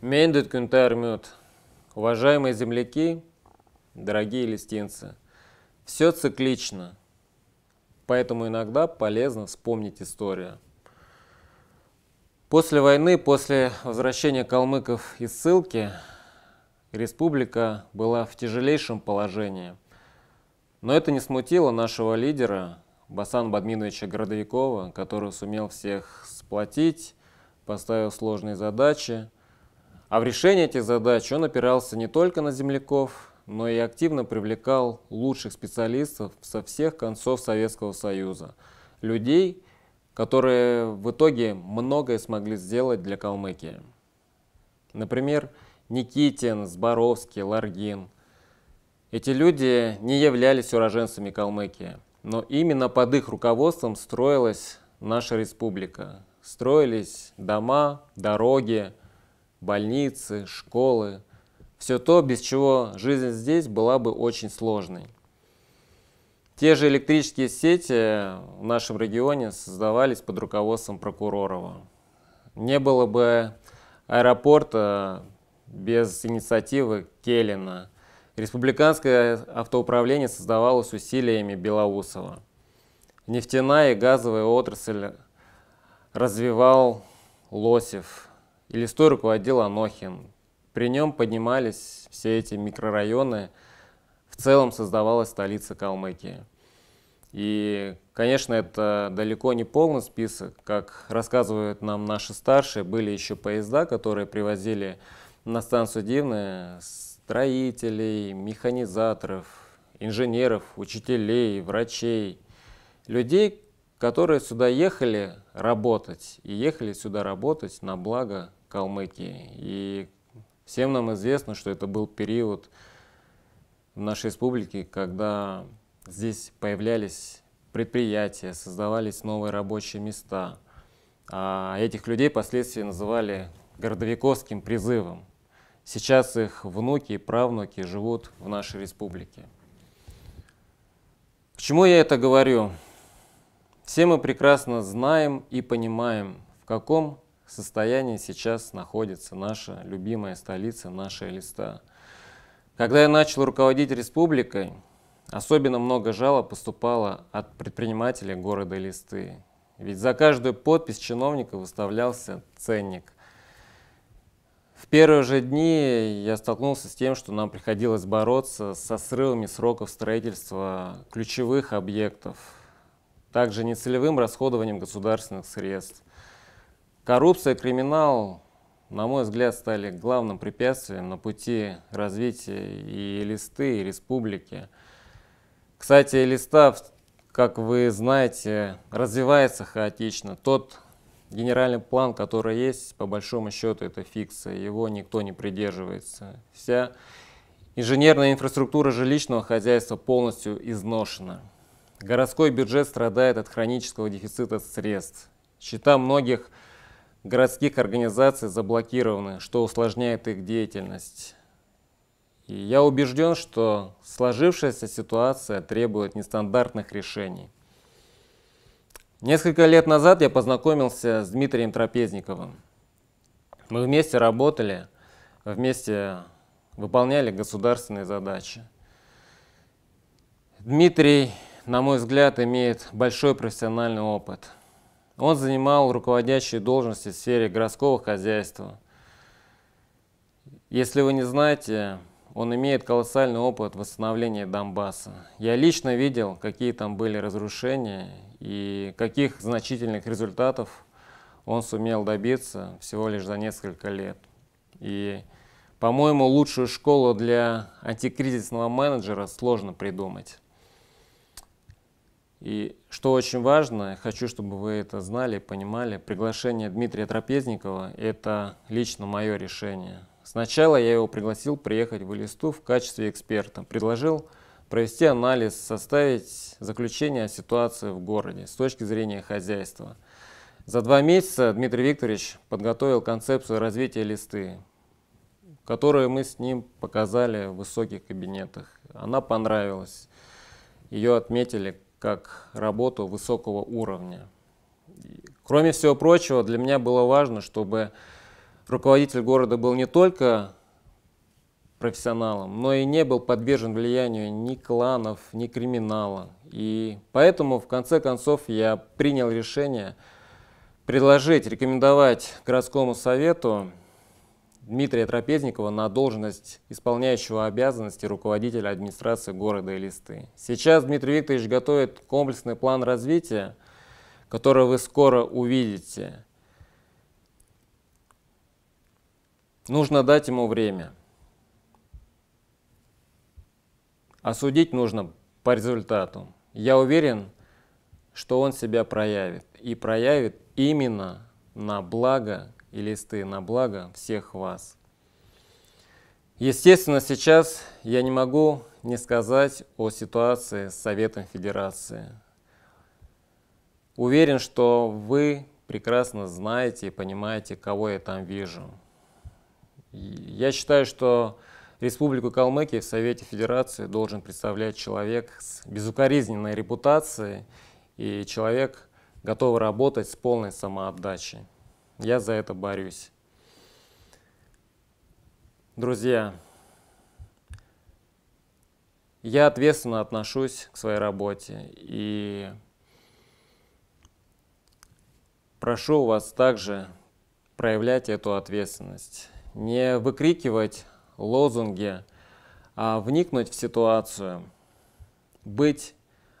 Мендет кюнтармют. Уважаемые земляки, дорогие листинцы, все циклично, поэтому иногда полезно вспомнить историю. После войны, после возвращения калмыков из ссылки, республика была в тяжелейшем положении. Но это не смутило нашего лидера Басан Бадминовича Городовикова, который сумел всех сплотить, поставил сложные задачи. А в решении этих задач он опирался не только на земляков, но и активно привлекал лучших специалистов со всех концов Советского Союза. Людей, которые в итоге многое смогли сделать для Калмыкии. Например, Никитин, Зборовский, Ларгин. Эти люди не являлись уроженцами Калмыкии, но именно под их руководством строилась наша республика, строились дома, дороги, больницы, школы. Все то, без чего жизнь здесь была бы очень сложной. Те же электрические сети в нашем регионе создавались под руководством Прокуророва. Не было бы аэропорта без инициативы Келлина. Республиканское автоуправление создавалось усилиями Белоусова. Нефтяная и газовая отрасль развивал Лосев, и листой руководил Анохин. При нем поднимались все эти микрорайоны, в целом создавалась столица Калмыкии. И, конечно, это далеко не полный список. Как рассказывают нам наши старшие, были еще поезда, которые привозили на станцию Дивная строителей, механизаторов, инженеров, учителей, врачей, людей, которые сюда ехали работать, и ехали сюда работать на благо Калмыкии. И всем нам известно, что это был период в нашей республике, когда здесь появлялись предприятия, создавались новые рабочие места. А этих людей впоследствии называли городовиковским призывом. Сейчас их внуки и правнуки живут в нашей республике. К чему я это говорю? Все мы прекрасно знаем и понимаем, в каком состоянии сейчас находится наша любимая столица, наша листа. Когда я начал руководить республикой, особенно много жалоб поступало от предпринимателей города Листы. Ведь за каждую подпись чиновника выставлялся ценник. В первые же дни я столкнулся с тем, что нам приходилось бороться со срывами сроков строительства ключевых объектов, также нецелевым расходованием государственных средств. Коррупция криминал, на мой взгляд, стали главным препятствием на пути развития и листы, и республики. Кстати, листа, как вы знаете, развивается хаотично. Тот генеральный план, который есть, по большому счету, это фикция, его никто не придерживается. Вся инженерная инфраструктура жилищного хозяйства полностью изношена. Городской бюджет страдает от хронического дефицита средств. Счета многих городских организаций заблокированы, что усложняет их деятельность. И я убежден, что сложившаяся ситуация требует нестандартных решений. Несколько лет назад я познакомился с Дмитрием Трапезниковым. Мы вместе работали, вместе выполняли государственные задачи. Дмитрий на мой взгляд, имеет большой профессиональный опыт. Он занимал руководящие должности в сфере городского хозяйства. Если вы не знаете, он имеет колоссальный опыт восстановления Донбасса. Я лично видел, какие там были разрушения и каких значительных результатов он сумел добиться всего лишь за несколько лет. И, по-моему, лучшую школу для антикризисного менеджера сложно придумать. И что очень важно, хочу, чтобы вы это знали, понимали, приглашение Дмитрия Трапезникова – это лично мое решение. Сначала я его пригласил приехать в Элисту в качестве эксперта, предложил провести анализ, составить заключение о ситуации в городе с точки зрения хозяйства. За два месяца Дмитрий Викторович подготовил концепцию развития листы, которую мы с ним показали в высоких кабинетах. Она понравилась. Ее отметили как работу высокого уровня. Кроме всего прочего, для меня было важно, чтобы руководитель города был не только профессионалом, но и не был подвержен влиянию ни кланов, ни криминала. И поэтому, в конце концов, я принял решение предложить, рекомендовать городскому совету Дмитрия Трапезникова на должность исполняющего обязанности руководителя администрации города Элисты. Сейчас Дмитрий Викторович готовит комплексный план развития, который вы скоро увидите. Нужно дать ему время. Осудить нужно по результату. Я уверен, что он себя проявит. И проявит именно на благо и листы на благо всех вас. Естественно, сейчас я не могу не сказать о ситуации с Советом Федерации. Уверен, что вы прекрасно знаете и понимаете, кого я там вижу. Я считаю, что Республику Калмыкия в Совете Федерации должен представлять человек с безукоризненной репутацией и человек, готовый работать с полной самоотдачей. Я за это борюсь. Друзья, я ответственно отношусь к своей работе и прошу вас также проявлять эту ответственность. Не выкрикивать лозунги, а вникнуть в ситуацию, быть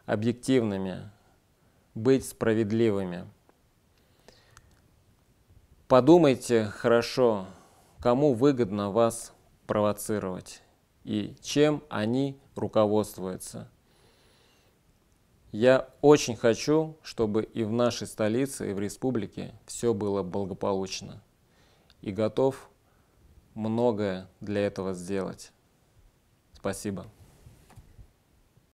объективными, быть справедливыми. Подумайте хорошо, кому выгодно вас провоцировать и чем они руководствуются. Я очень хочу, чтобы и в нашей столице, и в республике все было благополучно. И готов многое для этого сделать. Спасибо.